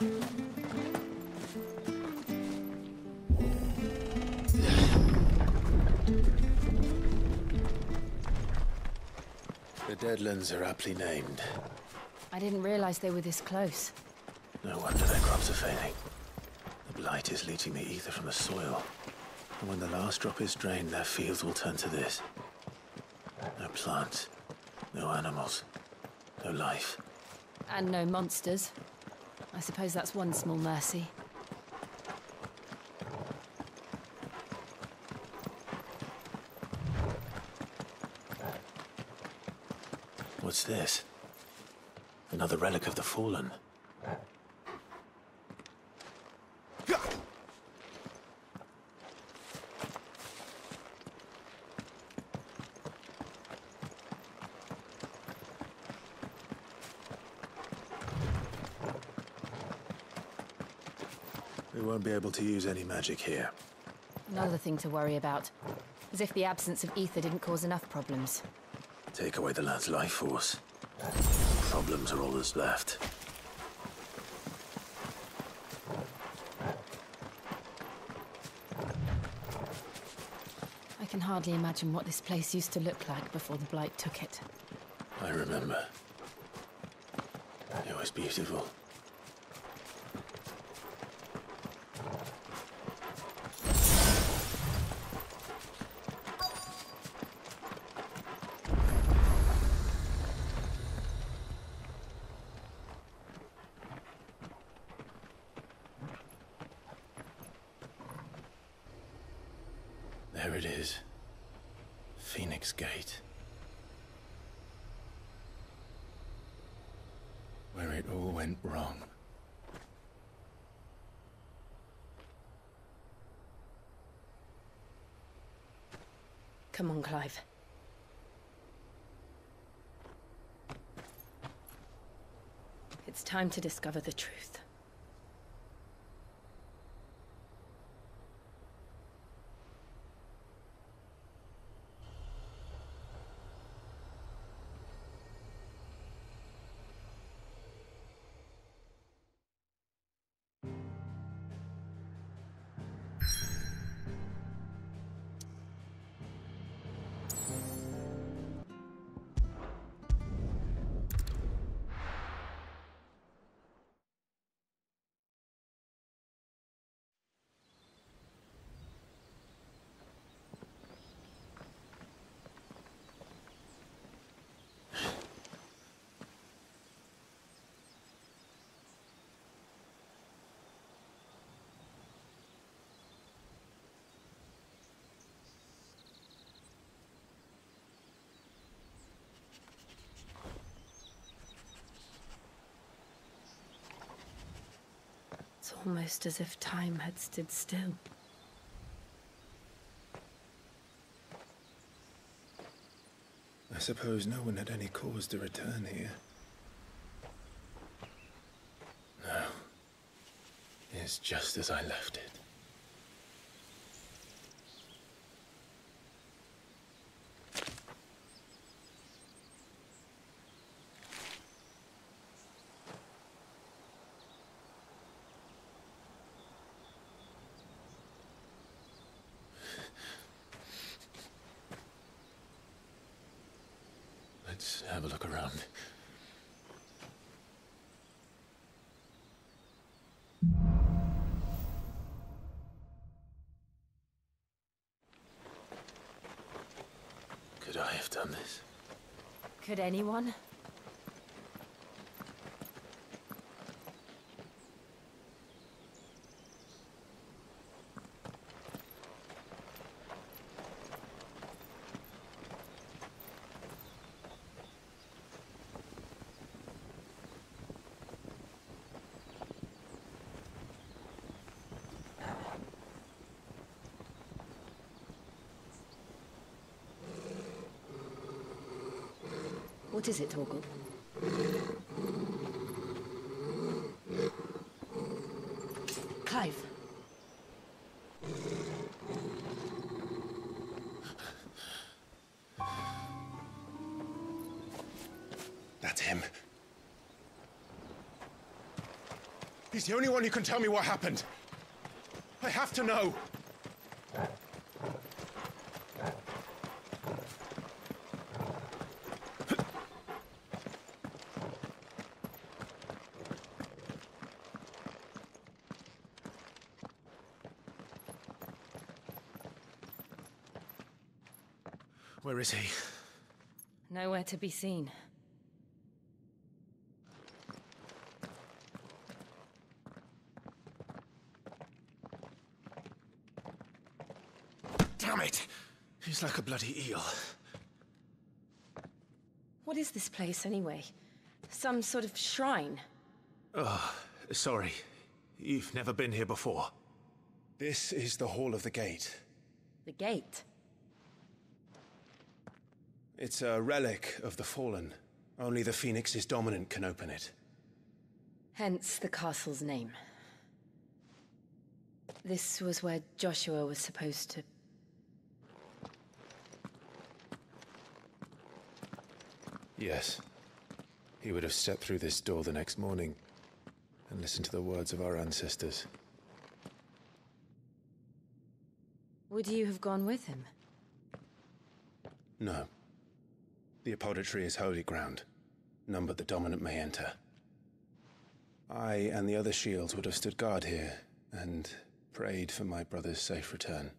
The Deadlands are aptly named. I didn't realize they were this close. No wonder their crops are failing. The blight is leaching the ether from the soil. And when the last drop is drained, their fields will turn to this. No plants, no animals, no life. And no monsters. I suppose that's one small mercy. What's this? Another relic of the Fallen. Won't be able to use any magic here. Another thing to worry about. As if the absence of ether didn't cause enough problems. Take away the lad's life force. Problems are all that's left. I can hardly imagine what this place used to look like before the Blight took it. I remember. It was beautiful. There it is. Phoenix Gate. Where it all went wrong. Come on, Clive. It's time to discover the truth. It's almost as if time had stood still. I suppose no one had any cause to return here. No. It's just as I left it. Let's have a look around. Could I have done this? Could anyone? Is it, Torgal? Clive. That's him. He's the only one who can tell me what happened. I have to know. Where is he? Nowhere to be seen. Damn it! He's like a bloody eel. What is this place, anyway? Some sort of shrine? Oh, sorry. You've never been here before. This is the Hall of the Gate. The gate? It's a relic of the Fallen. Only the Phoenix's dominant can open it. Hence the castle's name. This was where Joshua was supposed to... Yes. He would have stepped through this door the next morning and listened to the words of our ancestors. Would you have gone with him? No. The apodatory is holy ground. None but the dominant may enter. I and the other shields would have stood guard here and prayed for my brother's safe return.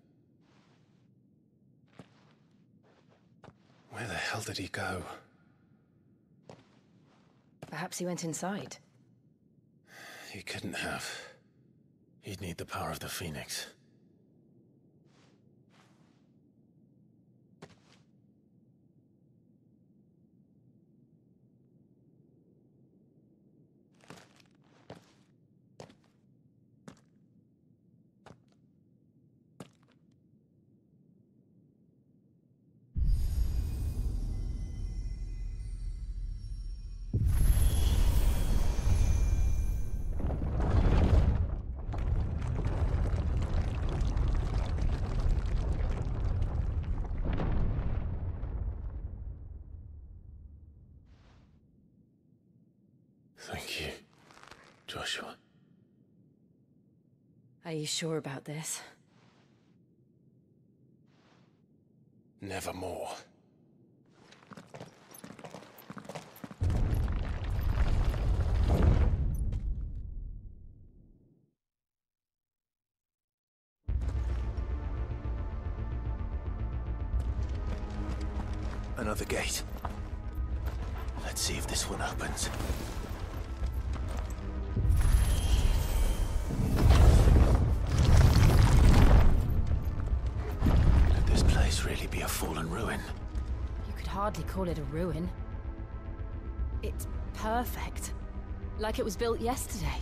Where the hell did he go? Perhaps he went inside. He couldn't have. He'd need the power of the Phoenix. Are you sure about this? Nevermore. Another gate. Let's see if this one opens. Hardly call it a ruin. It's perfect. Like it was built yesterday.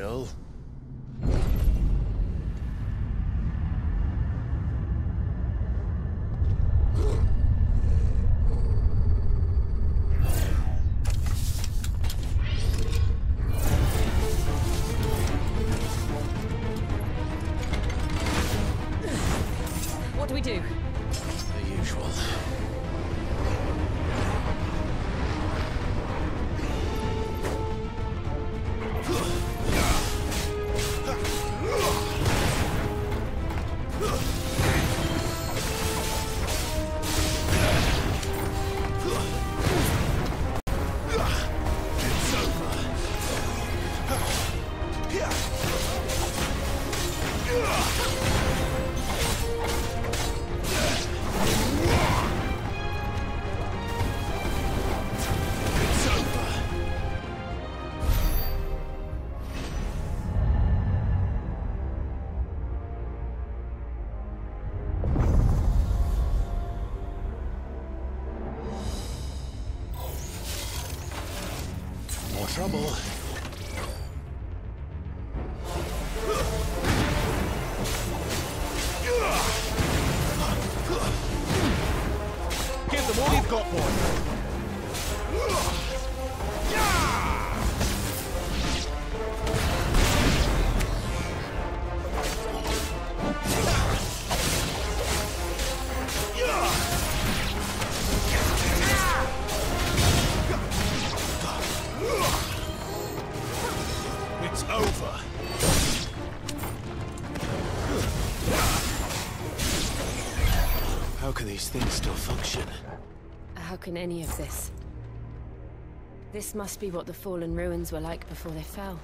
Jill? got one. any of this. This must be what the fallen ruins were like before they fell.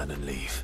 turn and leave.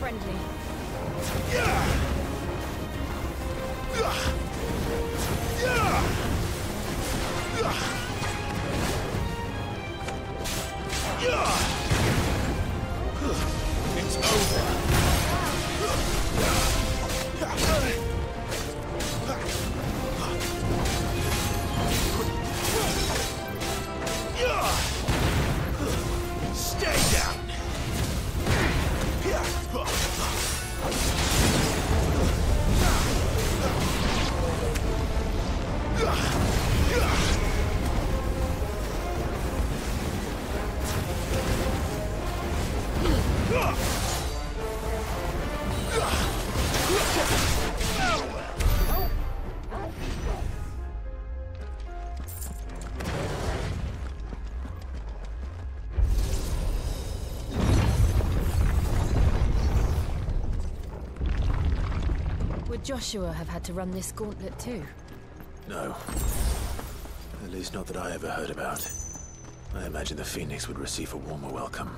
Friendly. It's Joshua have had to run this gauntlet too? No. At least not that I ever heard about. I imagine the Phoenix would receive a warmer welcome.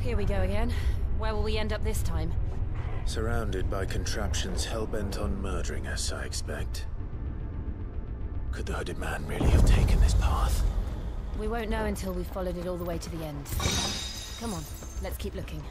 Here we go again. Where will we end up this time? Surrounded by contraptions hell-bent on murdering us, I expect. Could the hooded man really have taken this path? We won't know until we've followed it all the way to the end. Come on, let's keep looking.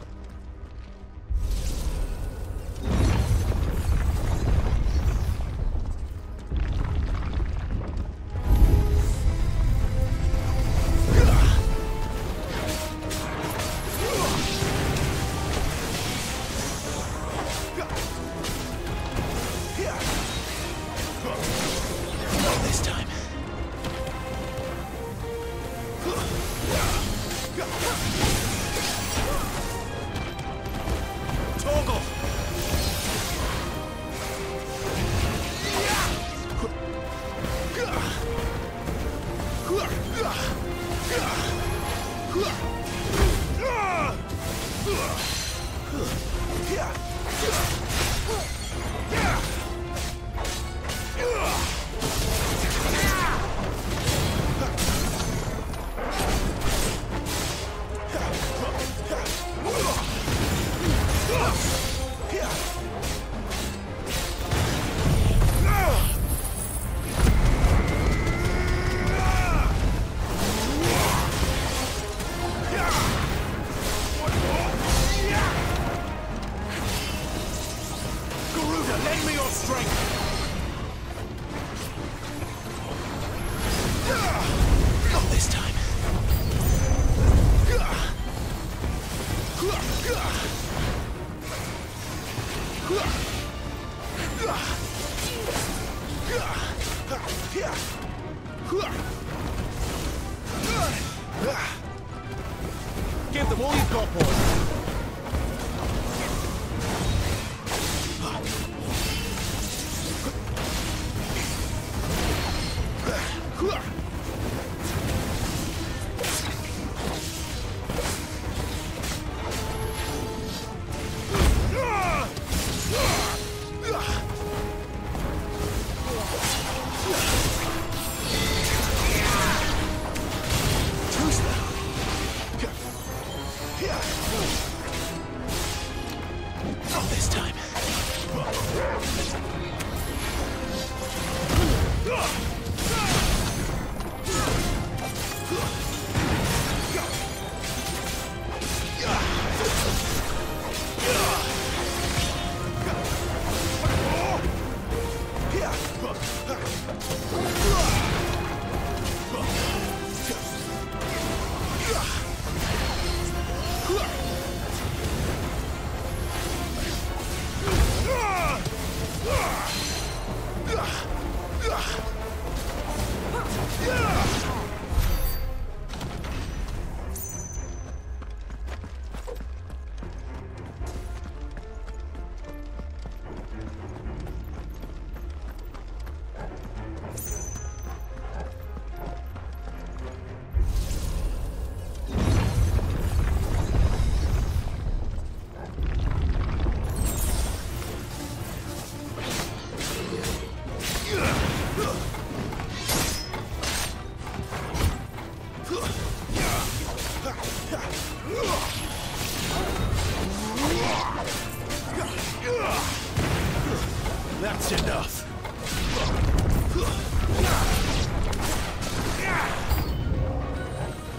That's enough.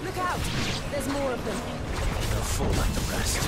Look out! There's more of them. They'll fall like the rest.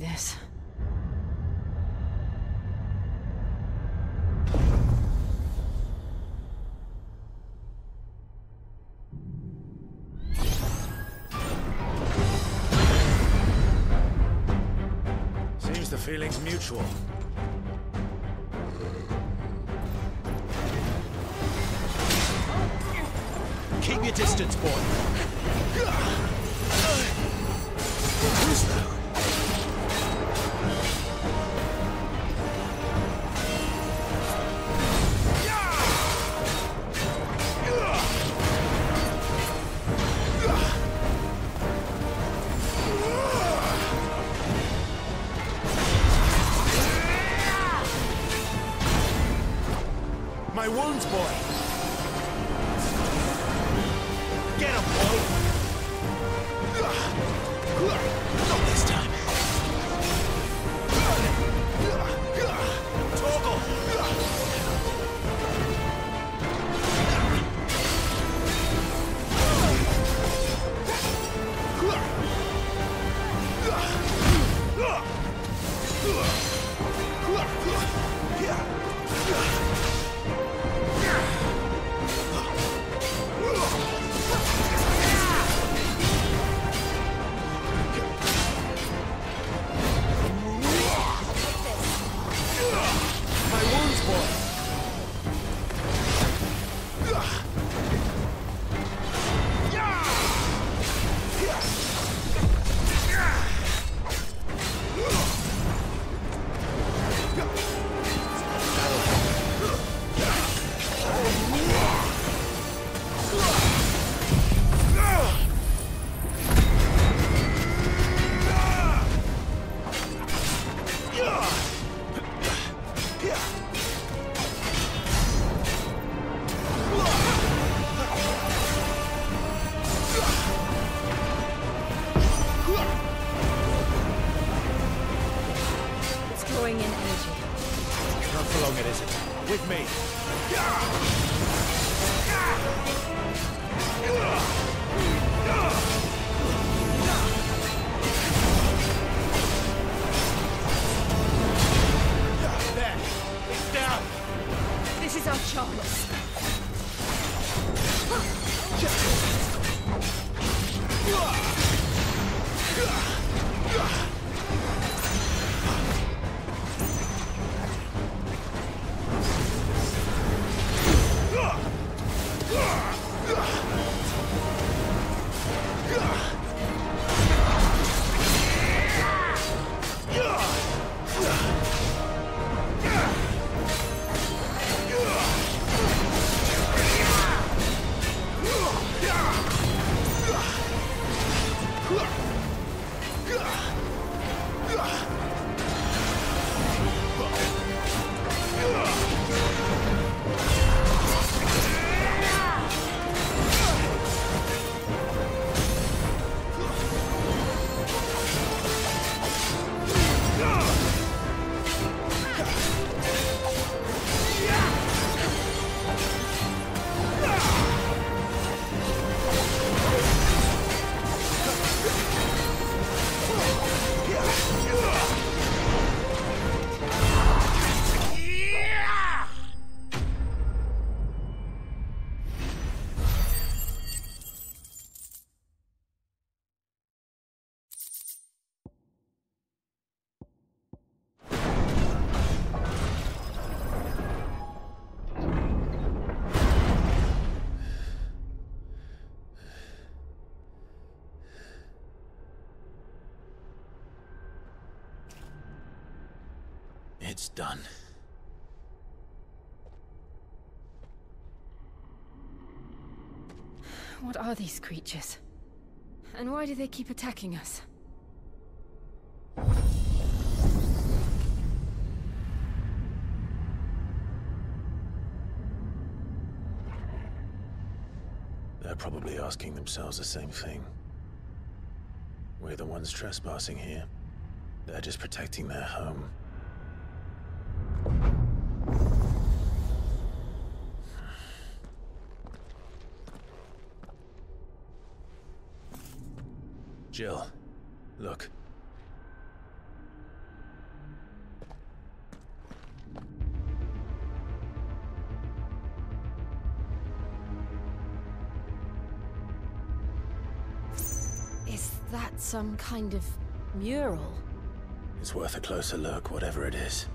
This. Seems the feeling's mutual. Keep your distance, boy. It's done. What are these creatures? And why do they keep attacking us? They're probably asking themselves the same thing. We're the ones trespassing here. They're just protecting their home. Jill, look. Is that some kind of mural? It's worth a closer look, whatever it is.